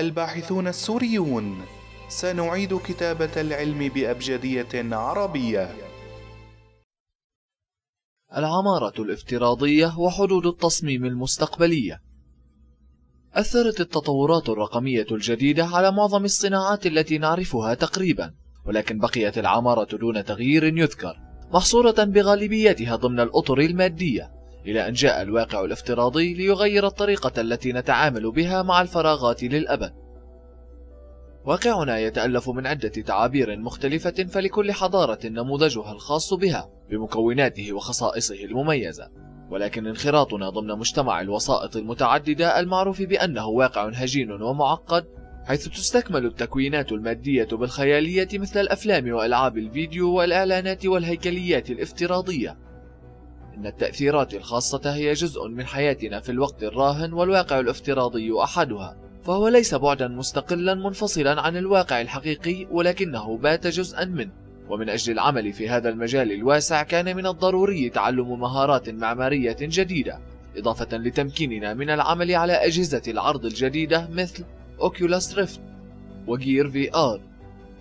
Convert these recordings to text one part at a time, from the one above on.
الباحثون السوريون سنعيد كتابة العلم بأبجدية عربية. العمارة الافتراضية وحدود التصميم المستقبلية. أثرت التطورات الرقمية الجديدة على معظم الصناعات التي نعرفها تقريبا ولكن بقيت العمارة دون تغيير يذكر محصورة بغالبيتها ضمن الأطر المادية. إلى أن جاء الواقع الافتراضي ليغير الطريقة التي نتعامل بها مع الفراغات للأبد. واقعنا يتألف من عدة تعابير مختلفة فلكل حضارة نموذجها الخاص بها بمكوناته وخصائصه المميزة. ولكن انخراطنا ضمن مجتمع الوسائط المتعددة المعروف بأنه واقع هجين ومعقد حيث تستكمل التكوينات المادية بالخيالية مثل الأفلام وألعاب الفيديو والإعلانات والهيكليات الافتراضية. إن التأثيرات الخاصة هي جزء من حياتنا في الوقت الراهن والواقع الافتراضي أحدها فهو ليس بعدا مستقلا منفصلا عن الواقع الحقيقي ولكنه بات جزءا منه. ومن أجل العمل في هذا المجال الواسع كان من الضروري تعلم مهارات معمارية جديدة إضافة لتمكيننا من العمل على أجهزة العرض الجديدة مثل Oculus Rift و Gear VR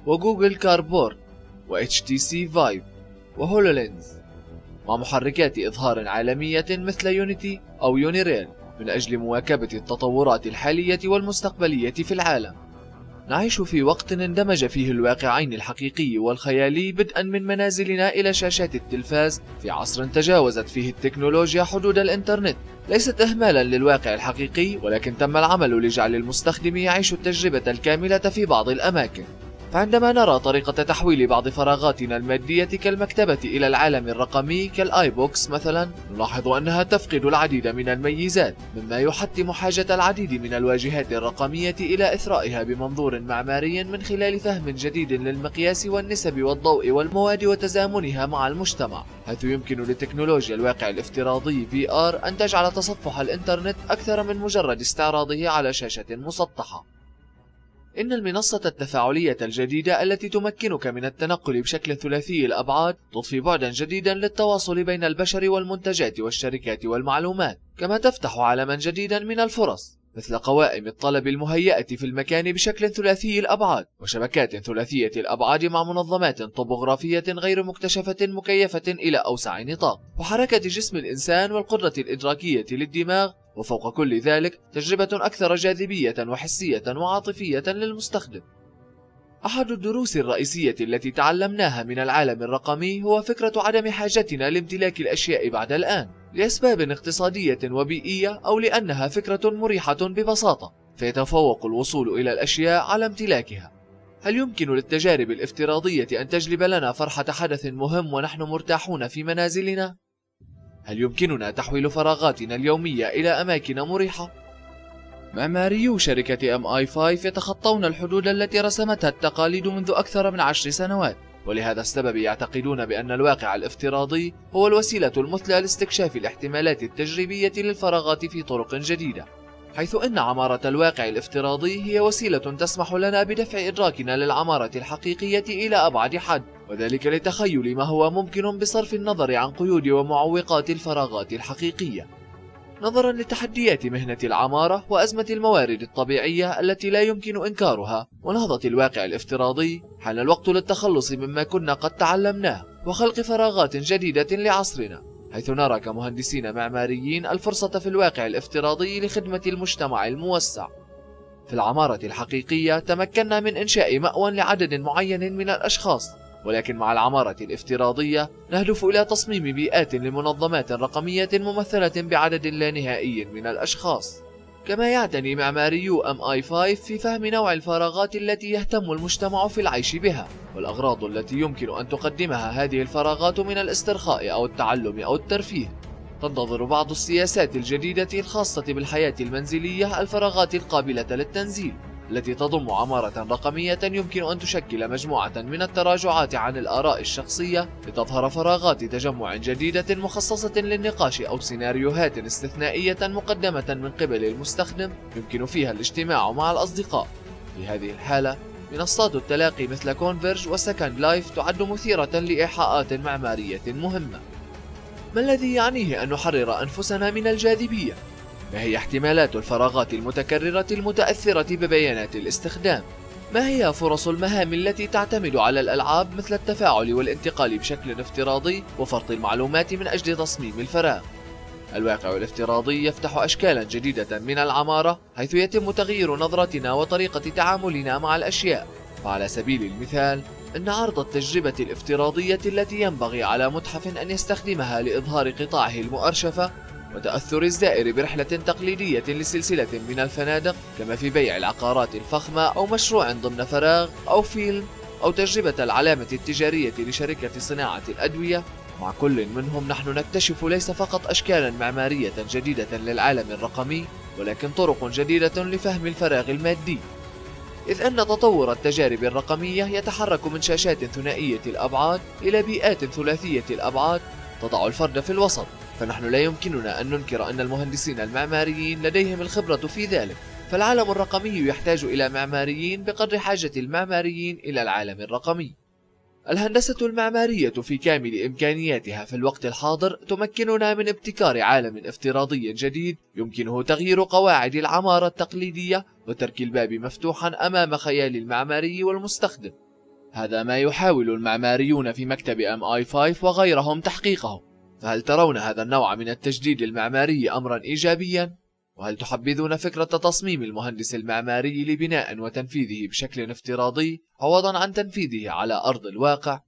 و Google Cardboard و HTC Vive و HoloLens مع محركات إظهار عالمية مثل Unity أو Unreal من أجل مواكبة التطورات الحالية والمستقبلية في العالم. نعيش في وقت اندمج فيه الواقعين الحقيقي والخيالي بدءا من منازلنا إلى شاشات التلفاز في عصر تجاوزت فيه التكنولوجيا حدود الإنترنت. ليست إهمالا للواقع الحقيقي ولكن تم العمل لجعل المستخدم يعيش التجربة الكاملة في بعض الأماكن. فعندما نرى طريقة تحويل بعض فراغاتنا المادية كالمكتبة إلى العالم الرقمي كال iBooks مثلا نلاحظ أنها تفقد العديد من الميزات مما يحتم حاجة العديد من الواجهات الرقمية إلى إثرائها بمنظور معماري من خلال فهم جديد للمقياس والنسب والضوء والمواد وتزامنها مع المجتمع حيث يمكن لتكنولوجيا الواقع الافتراضي VR أن تجعل تصفح الإنترنت أكثر من مجرد استعراضه على شاشة مسطحة. إن المنصة التفاعلية الجديدة التي تمكنك من التنقل بشكل ثلاثي الأبعاد تضفي بعدا جديدا للتواصل بين البشر والمنتجات والشركات والمعلومات كما تفتح عالما جديدا من الفرص مثل قوائم الطلب المهيئة في المكان بشكل ثلاثي الأبعاد وشبكات ثلاثية الأبعاد مع منظمات طبوغرافية غير مكتشفة مكيفة إلى أوسع نطاق وحركة جسم الإنسان والقدرة الإدراكية للدماغ وفوق كل ذلك تجربة أكثر جاذبية وحسية وعاطفية للمستخدم أحد الدروس الرئيسية التي تعلمناها من العالم الرقمي هو فكرة عدم حاجتنا لامتلاك الأشياء بعد الآن لأسباب اقتصادية وبيئية أو لأنها فكرة مريحة ببساطة فيتفوق الوصول إلى الأشياء على امتلاكها هل يمكن للتجارب الافتراضية أن تجلب لنا فرحة حدث مهم ونحن مرتاحون في منازلنا؟ هل يمكننا تحويل فراغاتنا اليومية إلى أماكن مريحة؟ معماريو شركة ام آي 5 يتخطون الحدود التي رسمتها التقاليد منذ أكثر من عشر سنوات ولهذا السبب يعتقدون بأن الواقع الافتراضي هو الوسيلة المثلى لاستكشاف الاحتمالات التجريبية للفراغات في طرق جديدة حيث أن عمارة الواقع الافتراضي هي وسيلة تسمح لنا بدفع إدراكنا للعمارة الحقيقية إلى أبعد حد وذلك لتخيل ما هو ممكن بصرف النظر عن قيود ومعوقات الفراغات الحقيقية. نظرا لتحديات مهنة العمارة وأزمة الموارد الطبيعية التي لا يمكن إنكارها ونهضة الواقع الافتراضي حان الوقت للتخلص مما كنا قد تعلمناه وخلق فراغات جديدة لعصرنا حيث نرى كمهندسين معماريين الفرصة في الواقع الافتراضي لخدمة المجتمع الموسع. في العمارة الحقيقية تمكنا من إنشاء مأوى لعدد معين من الأشخاص ولكن مع العمارة الافتراضية نهدف إلى تصميم بيئات لمنظمات رقمية ممثلة بعدد لا نهائي من الأشخاص. كما يعتني معماريو ام اي 5 في فهم نوع الفراغات التي يهتم المجتمع في العيش بها والأغراض التي يمكن أن تقدمها هذه الفراغات من الاسترخاء أو التعلم أو الترفيه. تنتظر بعض السياسات الجديدة الخاصة بالحياة المنزلية الفراغات القابلة للتنزيل. التي تضم عمارة رقمية يمكن أن تشكل مجموعة من التراجعات عن الآراء الشخصية لتظهر فراغات تجمع جديدة مخصصة للنقاش أو سيناريوهات استثنائية مقدمة من قبل المستخدم يمكن فيها الاجتماع مع الأصدقاء في هذه الحالة منصات التلاقي مثل Converge و Second Life تعد مثيرة لإيحاءات معمارية مهمة ما الذي يعنيه أن نحرر أنفسنا من الجاذبية؟ ما هي احتمالات الفراغات المتكررة المتأثرة ببيانات الاستخدام؟ ما هي فرص المهام التي تعتمد على الألعاب مثل التفاعل والانتقال بشكل افتراضي وفرط المعلومات من أجل تصميم الفراغ؟ الواقع الافتراضي يفتح أشكالا جديدة من العمارة حيث يتم تغيير نظرتنا وطريقة تعاملنا مع الأشياء فعلى سبيل المثال إن عرض التجربة الافتراضية التي ينبغي على متحف أن يستخدمها لإظهار قطاعه المؤرشفة وتأثر الزائر برحلة تقليدية لسلسلة من الفنادق كما في بيع العقارات الفخمة أو مشروع ضمن فراغ أو فيلم أو تجربة العلامة التجارية لشركة صناعة الأدوية. مع كل منهم نحن نكتشف ليس فقط أشكالا معمارية جديدة للعالم الرقمي ولكن طرق جديدة لفهم الفراغ المادي. إذ أن تطور التجارب الرقمية يتحرك من شاشات ثنائية الأبعاد إلى بيئات ثلاثية الأبعاد تضع الفرد في الوسط. فنحن لا يمكننا أن ننكر أن المهندسين المعماريين لديهم الخبرة في ذلك فالعالم الرقمي يحتاج إلى معماريين بقدر حاجة المعماريين إلى العالم الرقمي. الهندسة المعمارية في كامل إمكانياتها في الوقت الحاضر تمكننا من ابتكار عالم افتراضي جديد يمكنه تغيير قواعد العمارة التقليدية وترك الباب مفتوحا أمام خيال المعماري والمستخدم. هذا ما يحاول المعماريون في مكتب ام اي 5 وغيرهم تحقيقه فهل ترون هذا النوع من التجديد المعماري أمرا إيجابيا؟ وهل تحبذون فكرة تصميم المهندس المعماري لبناء وتنفيذه بشكل افتراضي عوضا عن تنفيذه على أرض الواقع؟